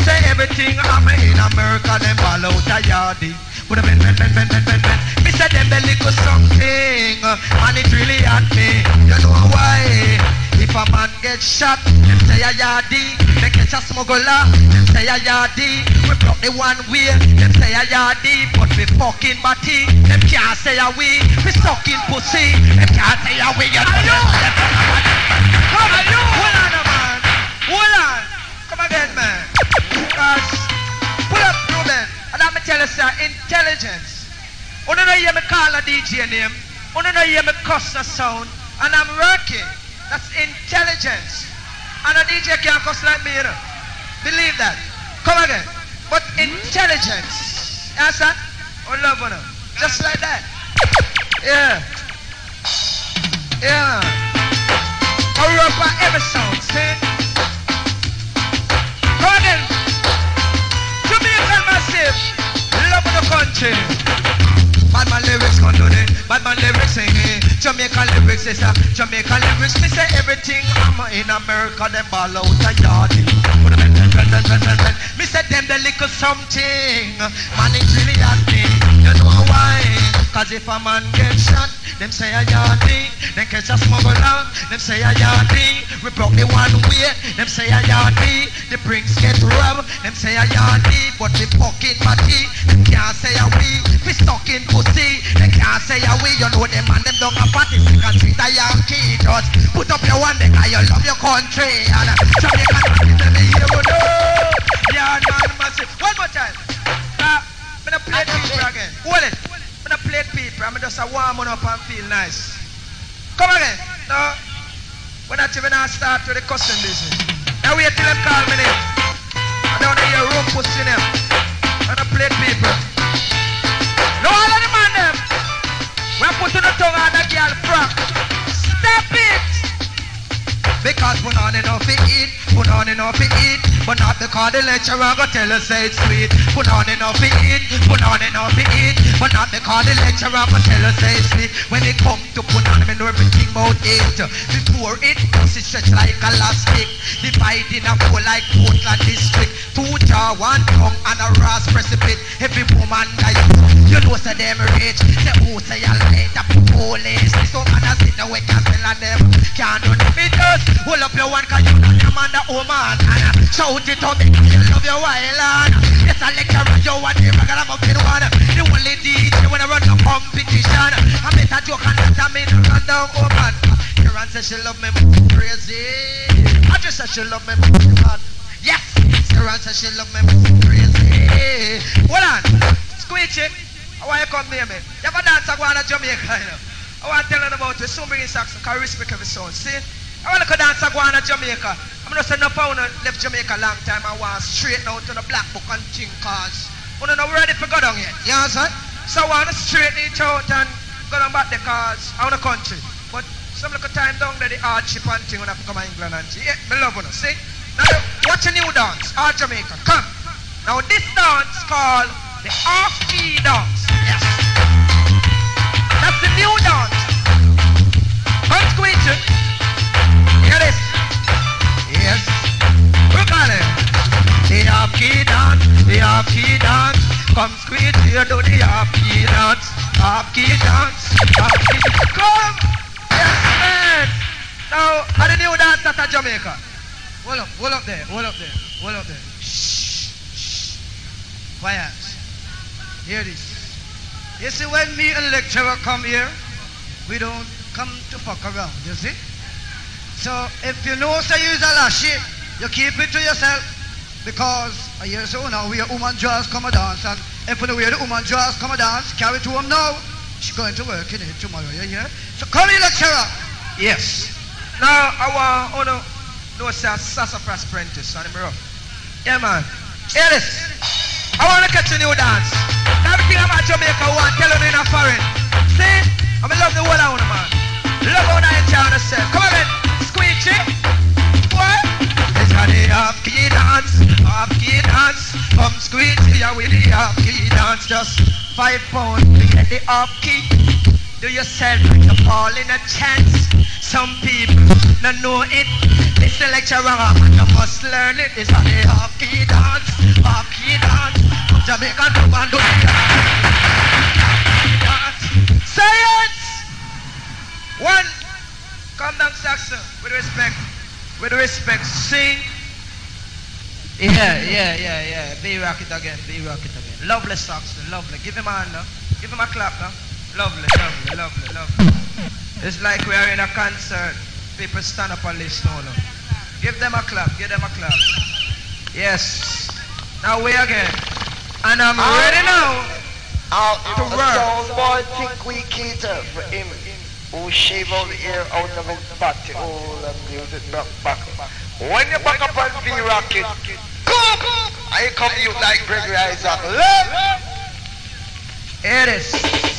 Speaker 8: Say everything I'm in America, them ball out a yardie. Put a bend, bend, bend, bend, bend, bend, bend. Me say them belly go something, and it really hurt me. You know why? If a man get shot, them say a yardie. They catch a smuggler, them say a yardie. We block the one way, them say a yardie. But we fucking batty, them can't say a we. We sucking pussy, them can't say a we. You know them. Come on, you. Hold on, man. Hold on. Come again, man. Cause pull up, Ruben. And I'm tell you, sir, intelligence. You don't hear me call a DJ name. You don't hear me cuss a sound. And I'm working. That's intelligence. And a DJ can't cuss like me, you. Believe that. Come again. But intelligence. You understand? Oh, love oh, on Just like that. Yeah. Yeah. I rap for every sound, see? Of country. Bad man lyrics come to the Bad man lyrics singing Jamaican lyrics is a Jamaican lyrics Me say everything I'm in America Them ball out a in. Me say them the little something. Man it really me You know why Cause if a man get shot Them say a yardie Then catch a smuggler Them say a yardie We broke the one way Them say a yardie The brinks get robbed Them say a yardie But the pocket matty Them can't say a we. We stuck in pussy They can't say a we. You know them and them don't have party They can treat a Yankee Just put up your one day Cause you love your country. And Jamaican man Tell me you know Yeah man massive One more time. Uh, I'm gonna play people again. Hold it I'm gonna play people I'm just a warm one up and feel nice. Come again. No. We're not even a start to the custom business. Now wait till them call me name. I don't hear your room pussy them I'm gonna play people. No all of the man them. We're putting the tongue on the girl frock Stop it. Because we're not enough to eat, we not enough to eat, but not because the lecturer go tell us say it's sweet. We not enough to eat, we not enough to eat, but not because the lecturer go tell us say it's sweet. When it come to put on, me know everything about it. Before it, pussy stretch like elastic, dividing a four like Portland district. Two jaw, one tongue, and a ras precipice. Every woman that you, know say them rich. Say who say you like the police. Some man a sit away can tell on them can't do the us. Hold up your one cause you know your man the woman And shout it out because you love your island Yes, I lecturer, you want the regular muffin one. The only DJ when I run the competition. I make a joke and that I mean run down oh, woman Karen says she love me crazy. I just said she love me mad Yes, Karen says she love me crazy. Hold on, Screechy I want you come near me. You ever dance a go on a Jamaica, you know. I want to tell you about it. So bringing Saxon, can respect every sound. See? I want to go dance a go on a Jamaica. I'm not saying no found and left Jamaica a long time I was straight out to the black book and think cause we're not ready for God on yet. You understand? So I want to straighten it out and go down back the cause out of the country. But some little time down there the hardship and thing when I come to England and see. Yeah, I love you, see? Now watch a new dance, all Jamaica. Come. Now this dance called the half key dance. Yes. That's the new dance. Come squeeze it. This. Yes. We call it. The happy dance, the happy dance. Come squeeze here, do the happy dance. Happy dance, happy Come! Yes, man. Now, I the new dance at Jamaica. Hold up, hold up there, hold up there, hold up there. Shh, shh. Quiet. Hear this. You see, when me and lecturer come here, we don't come to fuck around, you see? So if you know say you a lashy, you keep it to yourself. Because a year so now we are woman dress come a dance and if you know where the woman dress come a dance, carry to him now. She's going to work in it tomorrow, you hear? So come here, lecturer. Yes. Now our oh, want to know say sassafras apprentice on the. Yeah man. This. I want to catch a dance. Everything about Jamaica I want tell them in a foreign. See? I mean love the whole of man. Love how I enjoy myself. Come on then. Squeeze it. What? It's a the half key dance. Half key dance. Come squeeze here with the half key dance. Just five pounds to get the half key. Do yourself like a fall in a chance. Some people don't know it. This the lecturer, man, you must learn it. It's a the half key dance. Half key dance. Do and do the dance. Science! One. Come down, Saxon. With respect. With respect. Sing. Yeah, yeah, yeah, yeah. V Rocket again. V Rocket again. Lovely Saxon. Lovely. Give him a hand now. Give him a clap now. Lovely, lovely, lovely, lovely. It's like we are in a concert. People stand up and listen. now. Give them a clap. Give them a clap. Yes. Now we again. And I'm ready now.
Speaker 11: All
Speaker 8: To
Speaker 11: the
Speaker 8: work.
Speaker 11: sound boy think we cater for him. Who shave all the hair out of his body, oh, all the music back back. When you back up on V Rocket, come! I come you like Gregory Isaac. Love!
Speaker 8: Here it is.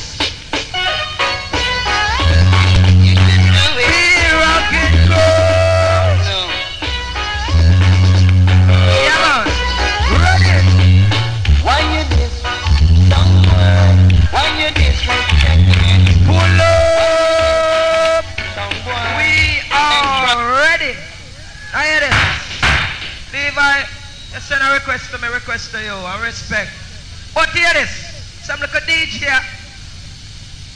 Speaker 11: When you disrespect me,
Speaker 8: Pull up. I hear this. Levi, you send a request to me, request to you, I respect. But hear this. Some little DJ,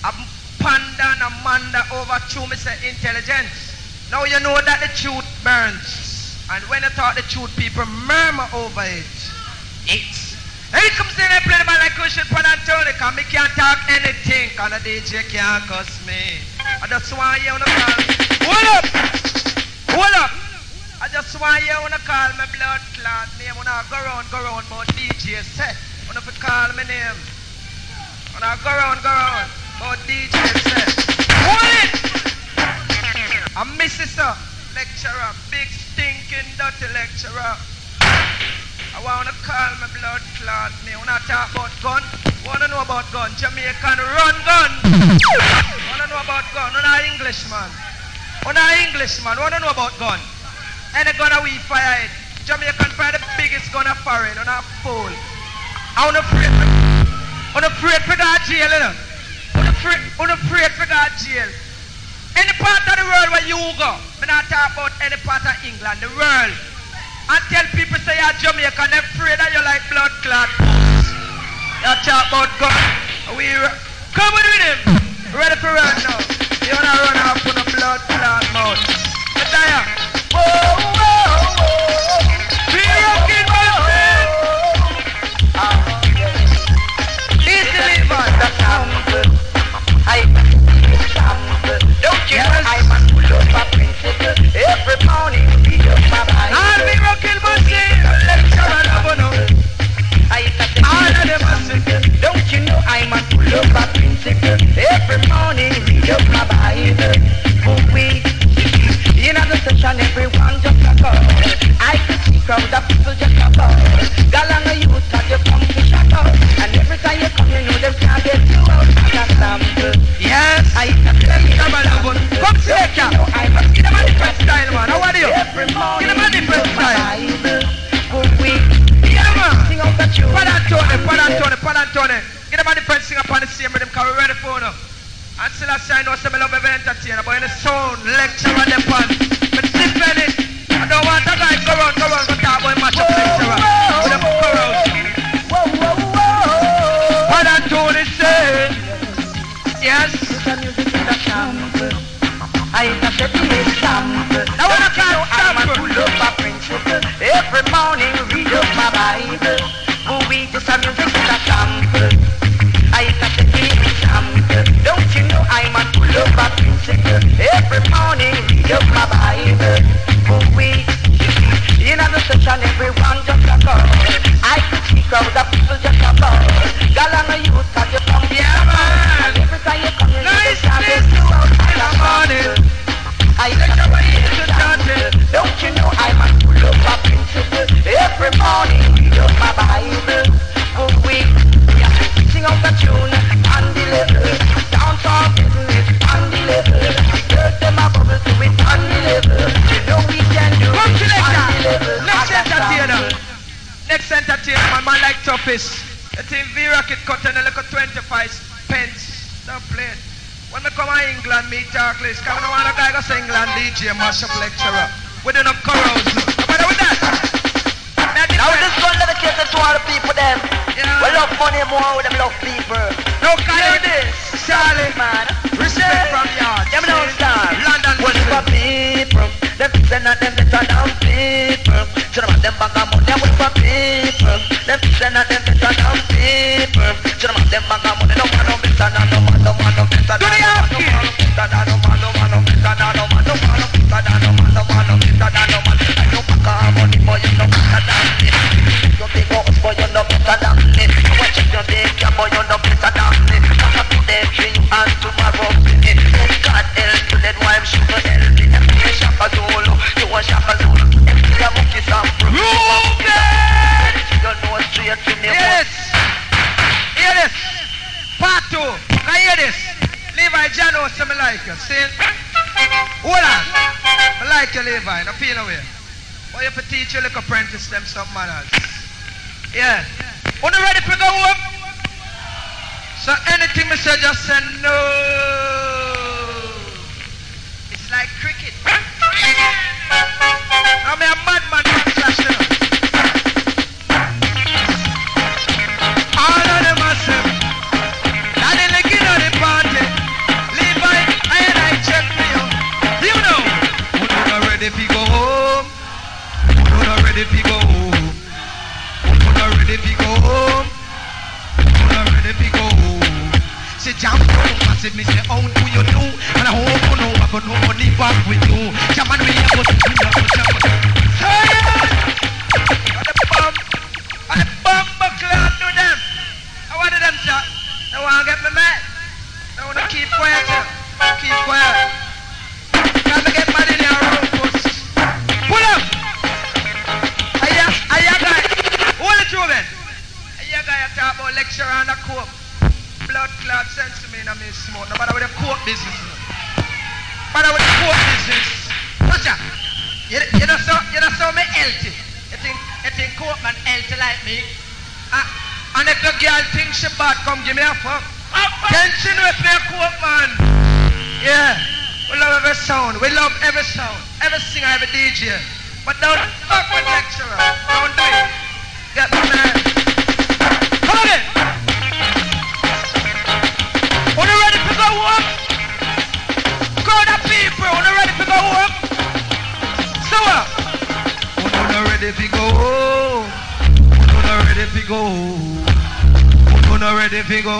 Speaker 8: I'm panda and Amanda over me say intelligence. Now you know that the truth burns. And when you talk the truth, people murmur over it. And he comes in and play the man like Cushion Pan and Tony, cause me can't talk anything, cause the DJ can't cuss me. I just want you to call. Hold up! Hold up! I just want you to call me blood clot name. I go round, go round about DJ set. When you call me name. I go round, go round about DJ set. Hold it! I'm Mrs. Sir, lecturer, big stinking dirty lecturer. I want to call me blood clot me. When I talk about gun, want to know about gun. Jamaican run gun. want to know about gun. Our Englishman. Our Englishman. Want to know about gun. Any gun that we fire it. Jamaican fire the biggest gun of foreign on our fool. I want to pray. Want to pray for God jail, you know. To pray, to pray for God jail. Any part of the world where you go, me not talk about any part of England, the world. And tell people say you're Jamaican, they pray that you're like blood clot. You talk about God. We come with him. Ready for run now. You wanna run off on a blood clot mouth.
Speaker 11: Every morning, read up my Bible. Oh, we in the session, everyone just a call. I can see crowd of people just a call. Galang a youth at the come to shut up. And every time you come, you know them can't get you out. Like a sample.
Speaker 8: Yes.
Speaker 11: I can tell you
Speaker 8: Come on, Abun. Come see it,
Speaker 11: you know I'm a
Speaker 8: Give them a different style, man. How are you?
Speaker 11: Every morning,
Speaker 8: Give them a different
Speaker 11: up
Speaker 8: style.
Speaker 11: Bible. Oh, we
Speaker 8: Yeah, man.
Speaker 11: sing out the tune.
Speaker 8: Pan Antone, Pan Antone, Pan Antone. Get them a different sing upon the same rhythm, cause we're ready for now. And still I say I know some love every entertainer, but in the sound, lecturer, them pan. But defend it. I don't want a guy go round, go round, go talk about mash up lecturer. With them go round. What I told it say. Yes.
Speaker 11: I intercept the sample.
Speaker 8: Now when I can't
Speaker 11: I'm a
Speaker 8: sample.
Speaker 11: full of a principle. Every morning Every morning
Speaker 8: England, me talk. Come on, one guy go sing England DJ, mash up lecturer. We do no chorus. But with that, me a
Speaker 11: Now
Speaker 8: different-
Speaker 11: this one dedicated to all the people them.
Speaker 8: Yeah.
Speaker 11: We love money more than we love people.
Speaker 8: No kind of
Speaker 11: this,
Speaker 8: Charlie.
Speaker 11: man.
Speaker 8: Respect from yard.
Speaker 11: Yeah, me know star.
Speaker 8: London
Speaker 11: What's for people? Them send out them better than people. Should have them bag of money. What's for people? Them send out them better than people. Should have them bag of money. Than no man no man no better
Speaker 8: Do
Speaker 11: than
Speaker 8: the
Speaker 11: no man no
Speaker 8: asking.
Speaker 11: But you
Speaker 8: have to teach your little apprentice them some manners. Yeah. When you ready to go home? So anything me say, just say no. Ready to go home? Who not ready to go home? Who not ready to go home? Say jump on massive, me say oh, how do you do? And I hope you know I got no money back with you. Jam and we going to. Say it! And the bomb, and the bomb buckler do them. I wanted them to, they want to get me mad. They want to keep quiet, keep quiet. Talk about lecture on the coke. Blood clot sense to me in a me smoke. No matter with the coke business. No. Matter with the coke business. Watch out. You, you know so, you know so me healthy. You think, you think coke man healthy like me? Ah, and if the girl thinks she bad, come give me a fuck. Can't she know if me a coke man? Yeah. We love every sound. We love every sound. Every singer, every DJ. But don't fuck with lecturer. Don't do it. Get me ready to go? When you ready to go? When you ready to go?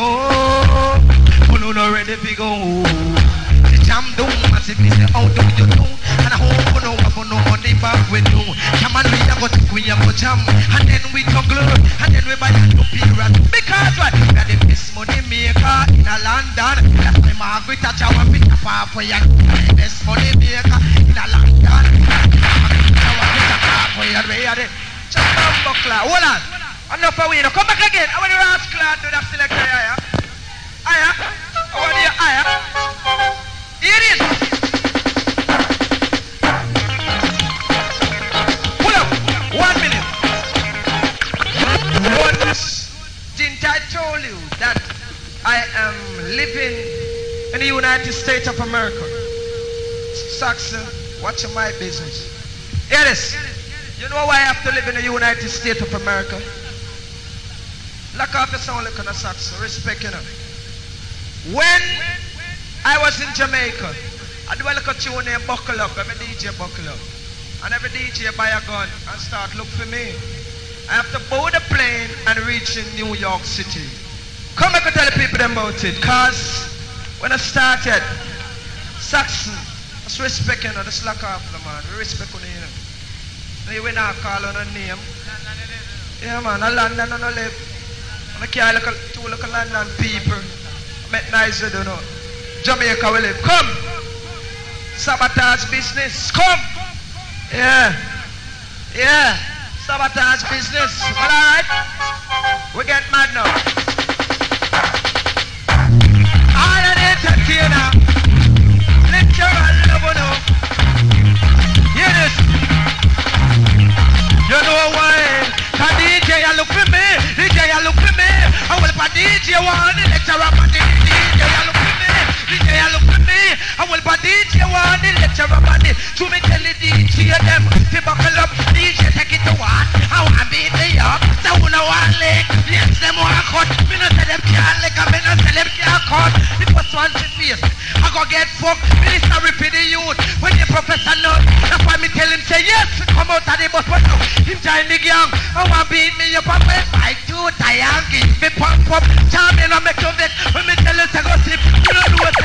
Speaker 8: When you ready to go? The jam down massive, me say how do you do? And I hope I got no money back with you. Come on, we a go take we a go jam, and then we juggle, and then we buy a new period. Because what? We are the best money maker in a London. That's why Margaret Thatcher me to pop for you. Best money maker in a London. To you. Hold on. Enough of. Come back again. I want the rascal to that selector here. Aya. I want the aya. Here it is. Pull up. One minute. Once, didn't I told you that I am living in the United States of America. Saxon, watch my business. Hear this. You know why I have to live in the United States of America? Look off the sound like a Saxon. Respect you know. When I was in Jamaica, I do a little tune named Buckle Up. Every DJ Buckle Up. And every DJ buy a gun and start look for me. I have to board a plane and reach in New York City. Come back and tell the people about it. Cause when I started, Saxon, just respect you know, just lock off the man. We respect you You will not call on a name. Yeah man, I and I live. And I carry like a, two like a London people. I make nice with you know. Jamaica will live. Come! Sabotage business. Come! Yeah. Yeah. Sabotage business. All right? We get mad now. All an entertainer. Literal love now. Hear this. You know why? The DJ you look for me. DJ you look for me. I will put DJ one. Lecturer the DJ you look for. DJ you look for me. I will put DJ one. The lecturer the. To me tell the DJ them. To buckle up. DJ take it to one. I want to beat the up. So who know one leg. Yes, them want cut. Me no tell them can't leg. Me no tell them can't cut. The first one to face. I go get fucked. Minister repeat the youth. When the professor know. That's why me tell him say yes. Come out of the bus. But no. Him join the gang. I want beat me up. I will fight you. Tired. Give me pump up. Charm me make you vex. When me tell you to go sleep. You don't do are.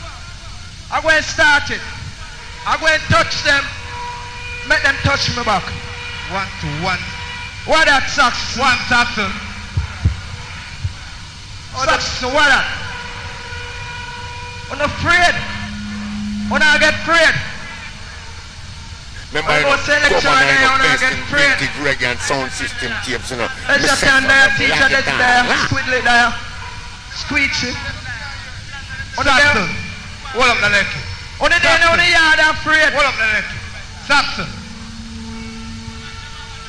Speaker 8: on. I'm going to start it. I'm going to touch them. Make them touch me back.
Speaker 3: One to one.
Speaker 8: What that sucks?
Speaker 3: One Saxon.
Speaker 8: Oh, sucks. What that? I'm afraid. When I get afraid.
Speaker 1: Remember, you
Speaker 8: Oh,
Speaker 1: know,
Speaker 8: selection
Speaker 1: governor, you
Speaker 8: there,
Speaker 1: know,
Speaker 8: when I
Speaker 1: best
Speaker 8: get
Speaker 1: in
Speaker 8: afraid.
Speaker 1: vintage reggae and sound system tapes, you know.
Speaker 8: Let's
Speaker 1: Me
Speaker 8: just
Speaker 1: set
Speaker 8: stand
Speaker 1: up
Speaker 8: there,
Speaker 1: a
Speaker 8: teacher
Speaker 1: black
Speaker 8: that's ah.
Speaker 1: it
Speaker 8: there.
Speaker 1: down.
Speaker 8: Squiddly there. Screechy. On the
Speaker 3: Hold up the neck.
Speaker 8: On the there, on the yard, afraid.
Speaker 3: Hold up the neck. Saxon.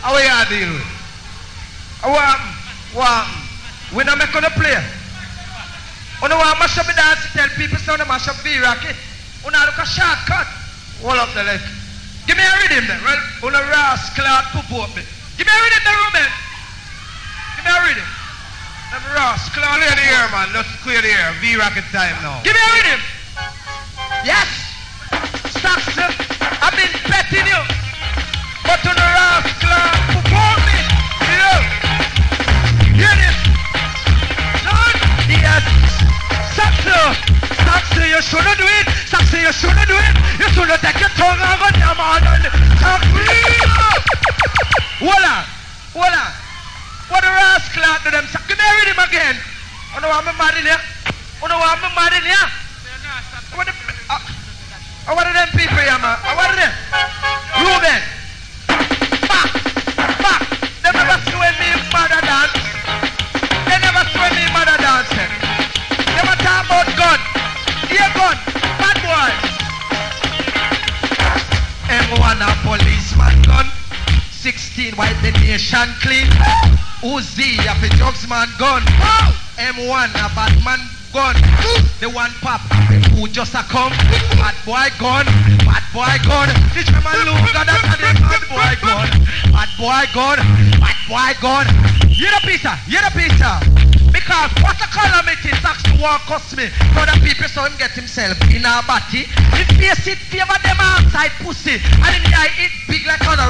Speaker 3: How are you deal with?
Speaker 8: What? What? We not make on the play. On the want mash up the dance, tell people so to mash up V-Rocket. On look a shortcut.
Speaker 3: Hold up the neck.
Speaker 8: Give me a rhythm then. Well, on a rascal put up me. Give me a rhythm then, Ruben. Give me a rhythm. Them rascal
Speaker 3: Clear the air, man. Let's clear the air. V-Rocket time now.
Speaker 8: Give me a rhythm. Yes. Saxon, I've been betting you. But on the rascal perform me. You. Hear this. Lord, yes. Saxon, Saxon, you shouldn't do it. Saxon, you shouldn't do it. You shouldn't take your tongue and go down on Saxon. Hold on. Hold on. What the rascal do them? Give me a rhythm again. I know I'm mad in here. I know I'm mad in here. What are them people here, man? Uh, what them? Ruben. Back. Back. They never when me mother dance. They never when me mother dancing. They never talk about gun. Here gun. Bad boy. M1 a policeman gun. 16 wipe the nation clean. Uzi a drugs man gun. M1 a Batman gun. The one pop who just a come. Bad boy gun. Bad boy gun. This man look at that a the bad boy gun. Bad boy gun. Bad boy gun. You're the Peter. You're the Peter. Because what a calamity tax to walk cost me. So the people saw him get himself in a body. His face it favor them outside pussy. And him eye it big like on a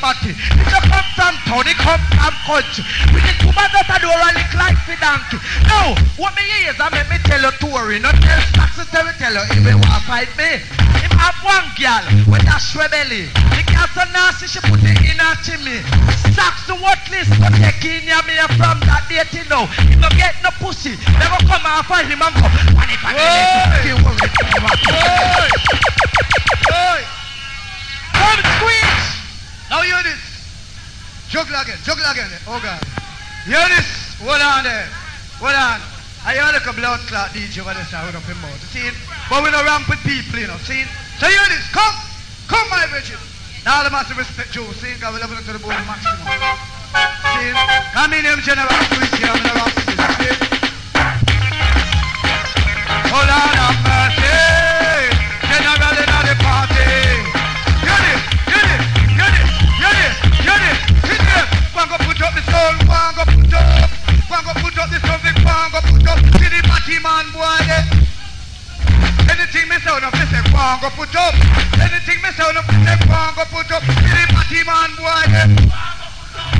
Speaker 8: body. He just come from town, he come from country. With the two man that and lick like the donkey. Now, what me hear is I make me tell you story. Not tell taxes tell me tell you if you want to fight me. Him have one girl with a shwe belly. The girl so nasty she put it in her chimney. To what list go take in me from that day till now. No get no pussy. Never come off a for him and go. One if I get it. Hey! Hey! Come squeeze! Now hear this. Juggle again, juggle again. Oh God. Hear this. Hold on there. Hold on. I hear like a blood clot DJ over there hold up his mouth. See it? But we don't ramp with people, you know. See it? So hear this. Come. Come, my virgin. Now the master respect you. See it? God will level it to the bone maximum. It? In, him general. This. See it? Hold on, have mercy. General in the party. Hear this. Hear this. Hear this. Hear this. Hear this. Hit. Go and go put up the soul. And go put up. And go put up the something. And go put up. See the party man boy. Anything me sound up, me say and go put up. Anything me sound up, me say and go put up. See the party man boy.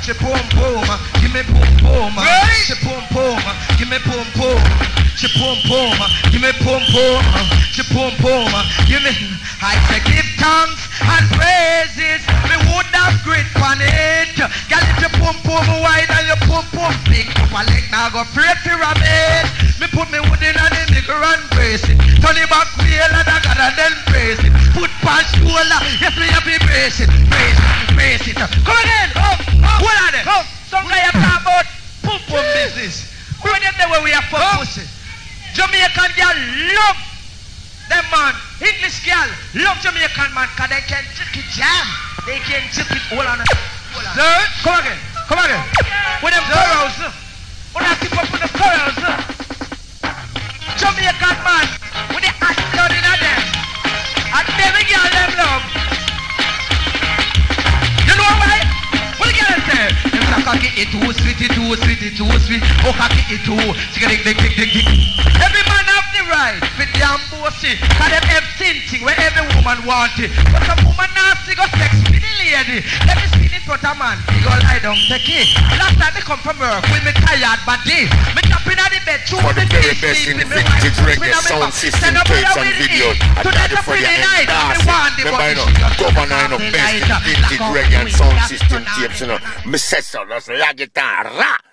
Speaker 8: She boom boom, give me boom boom. She boom boom, give me boom boom. She boom boom, give me boom boom. She boom boom, give me. I say give thanks and praises. Me would have great on it. Girl, if you boom boom wide and you boom boom big, my leg now go pray pyramid. Me put me wood in and the nigga and brace it. Turn it back wheel and I got and then brace it. Put pan shoulder, yes me have to brace it, brace it, brace it. Come again, come, come. Hold on there. Come. Some guy have talk about pum pum business. Who them there where we pum pussy? Jamaican girl love them man. English girl love Jamaican man cause they can chick it jam. They can chick it hold on. On. Sir, come again, come again. With them corals, when I keep up with the corals. Jamaican man with the hot blood in them. And every girl Them say cocky it too sweet, it too sweet, it too sweet. Oh cocky it too. Chicken dick dick dick dick dick. Every man have the right for damn bossy. Cause them have thing where every woman want it. But some woman nasty go sex with the lady. Let me see it front a man. He go lie down, take it. Last time me come from work with me tired body. Me jumping out the bed, two
Speaker 1: For the very best in vintage reggae
Speaker 8: sleeping on me
Speaker 1: sound system, tapes and videos. I got it for you and
Speaker 8: night, and me
Speaker 1: dance
Speaker 8: want
Speaker 1: it. Remember, you know,
Speaker 8: body. She just
Speaker 1: governor, you know, best in vintage reggae and sound system tapes, you know. Me say so, that's like it, and rah.